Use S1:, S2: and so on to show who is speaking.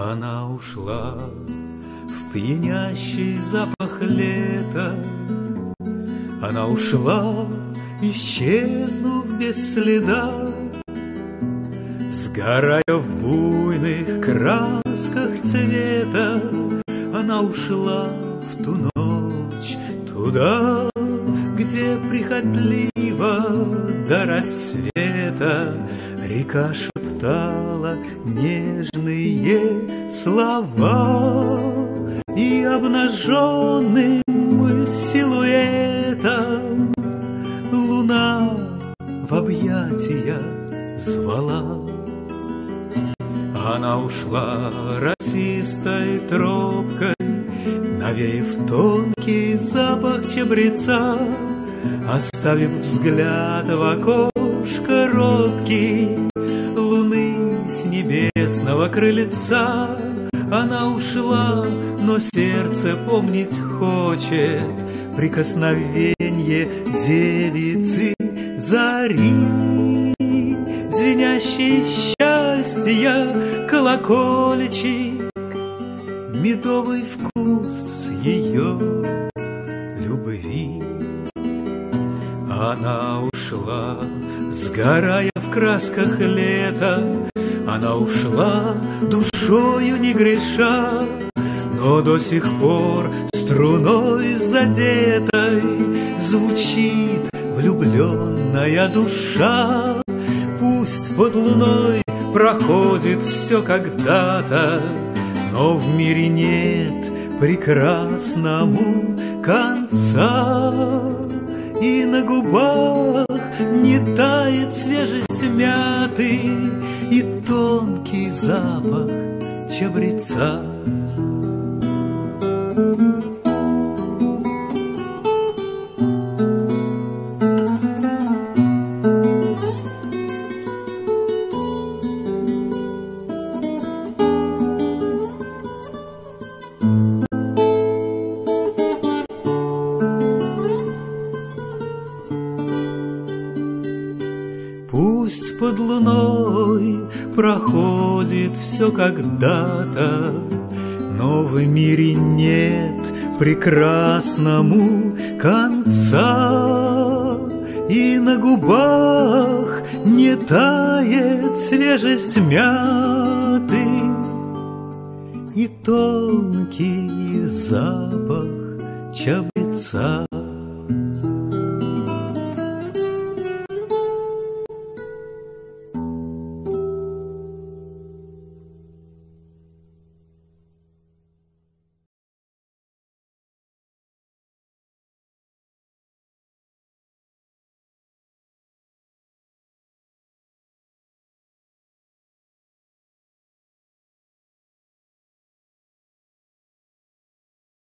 S1: Она ушла в пьянящий запах лета. Она ушла, исчезнув без следа, Сгорая в буйных красках цвета, Она ушла в ту ночь туда, Где прихотливо до рассвета Река шептала нежные слова И обнаженным силуэтом Луна в объятия звала. Она ушла расистой тропкой, Навеяв тонкий запах чабреца, Оставив взгляд в окошко робкий с небесного крыльца. Она ушла, но сердце помнить хочет Прикосновение девицы зари, Звенящий счастья колокольчик, Медовый вкус ее любви. Она ушла, сгорая в красках лета, Она ушла, душою не греша, Но до сих пор струной задетой Звучит влюбленная душа. Пусть под луной проходит все когда-то, Но в мире нет прекрасному конца. И на губах не тает свежесть мяты И тонкий запах чабреца. Под луной проходит все когда-то, Но в мире нет прекрасному конца. И на губах не тает свежесть мяты И тонкий запах чабреца.